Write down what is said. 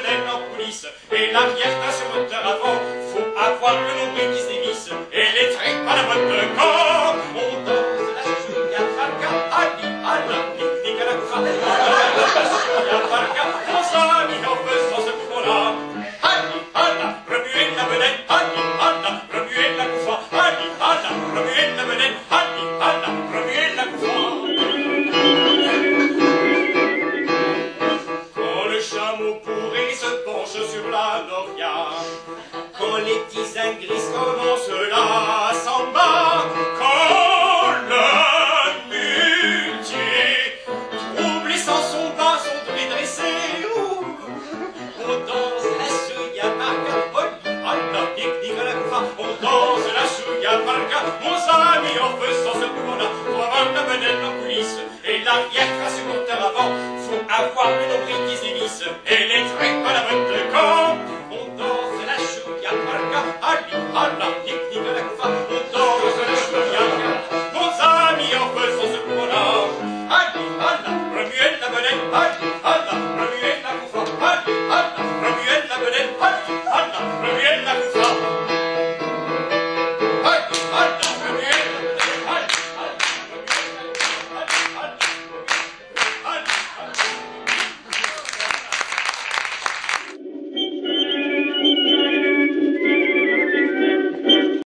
des lampulis et l'arrière-trace moteur avant. Faut avoir le nombril Quand les petits ingris commencent la samba, quand le muletier trouble les sans son bas sont redressés, on danse la suya parca, oh, à la technique à la coufa, on danse la suya parca, mon ami en faisant ce mouvement-là, on va la manette en coulisses, et l'arrière trace compteur avant, faut avoir une oreille qui s'émisse, et les traits